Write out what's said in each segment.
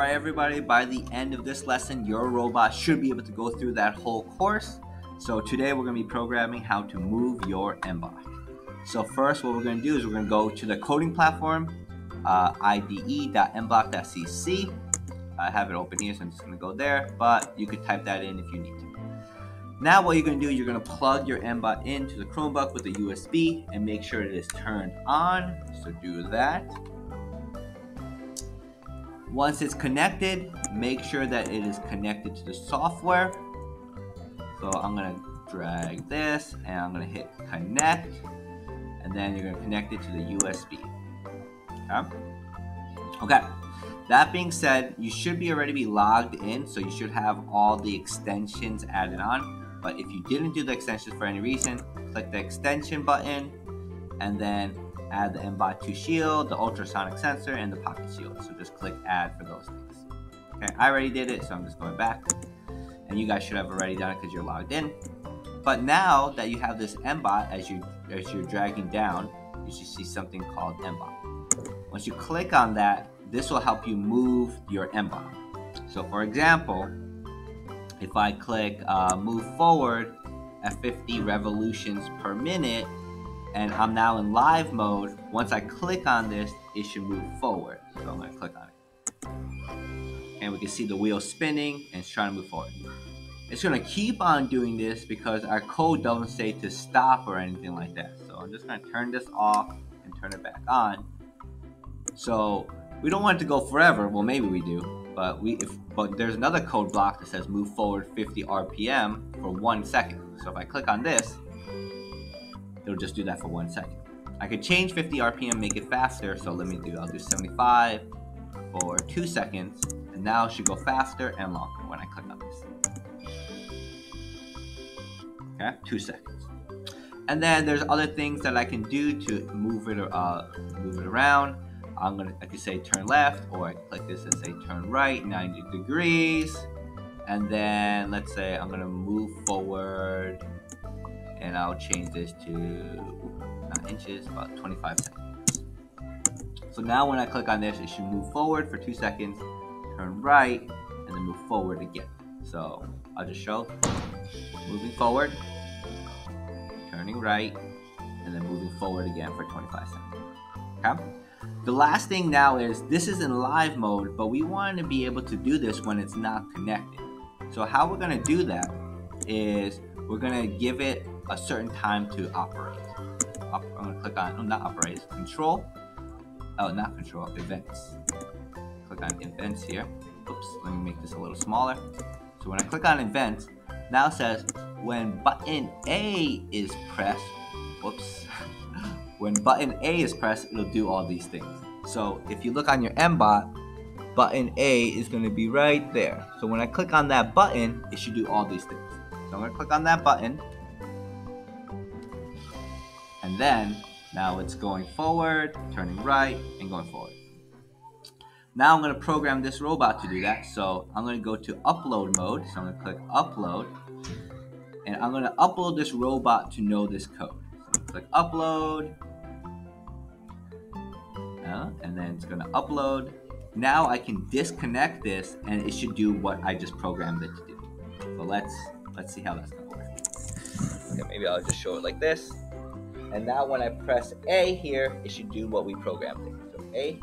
everybody, by the end of this lesson, your robot should be able to go through that whole course. So today we're going to be programming how to move your MBot. So first what we're going to do is we're going to go to the coding platform, uh, ide.mblock.cc. I have it open here, so I'm just going to go there, but you could type that in if you need to. Now what you're going to do you're going to plug your MBot into the Chromebook with a USB and make sure it is turned on. So do that. Once it's connected, make sure that it is connected to the software. So I'm to drag this and I'm to hit connect and then you're to connect it to the USB. Okay? Okay. That being said, you should be already be logged in, so you should have all the extensions added on. But if you didn't do the extensions for any reason, click the extension button and then add the MBOT2 shield, the ultrasonic sensor, and the pocket shield. So just click add for those things. Okay, I already did it, so I'm just going back. And you guys should have already done it because you're logged in. But now that you have this MBOT as you as you're dragging down, you should see something called MBOT. Once you click on that, this will help you move your MBOT. So for example, if I click uh, move forward at 50 revolutions per minute, and I'm now in live mode, once I click on this, it should move forward. So I'm gonna click on it. And we can see the wheel spinning and it's trying to move forward. It's gonna keep on doing this because our code doesn't say to stop or anything like that. So I'm just gonna turn this off and turn it back on. So we don't want it to go forever. Well, maybe we do but we if but there's another code block that says move forward 50 RPM for one second. So if I click on this, it'll just do that for one second. I could change 50 RPM, make it faster. So let me do, I'll do 75 for two seconds. And now it should go faster and longer when I click on this. Okay, two seconds. And then there's other things that I can do to move it, uh, move it around. I'm gonna, I could say turn left, or I click this and say turn right, 90 degrees. And then let's say I'm gonna move forward and I'll change this to not inches, about 25 seconds. So now when I click on this, it should move forward for two seconds, turn right, and then move forward again. So I'll just show moving forward, turning right, and then moving forward again for 25 seconds. Okay? The last thing now is this is in live mode, but we want to be able to do this when it's not connected. So how we're going to do that is we're going to give it a certain time to operate. I'm going to click on, no, not operate, control. Oh, not control, events. Click on events here. Oops, let me make this a little smaller. So when I click on events, now it says when button A is pressed, whoops, when button A is pressed, it'll do all these things. So if you look on your MBOT, button A is going to be right there. So when I click on that button, it should do all these things. So I'm going to click on that button. And then now it's going forward, turning right, and going forward. Now I'm going to program this robot to do that. So I'm going to go to upload mode. So I'm going to click upload. And I'm going to upload this robot to know this code. So click upload uh, and then it's gonna upload. Now I can disconnect this and it should do what I just programmed it to do. So let's let's see how that's gonna work. Okay, maybe I'll just show it like this. And now when I press A here, it should do what we programmed it. So A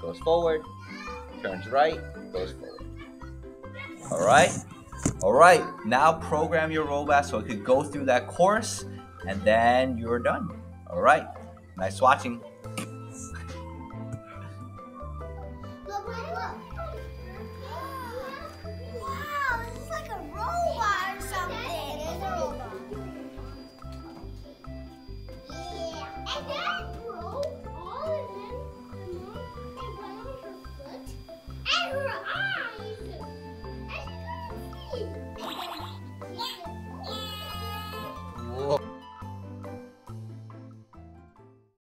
goes forward, turns right, goes forward. All right, all right. Now program your robot so it could go through that course, and then you're done. All right. Nice watching. And then